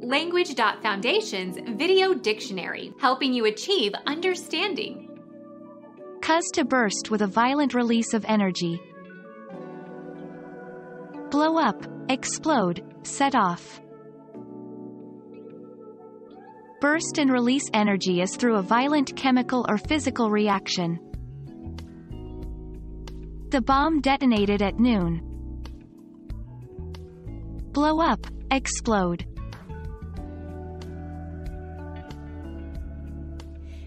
Language.Foundation's Video Dictionary, helping you achieve understanding. Cause to burst with a violent release of energy. Blow up, explode, set off. Burst and release energy is through a violent chemical or physical reaction. The bomb detonated at noon. Blow up, explode.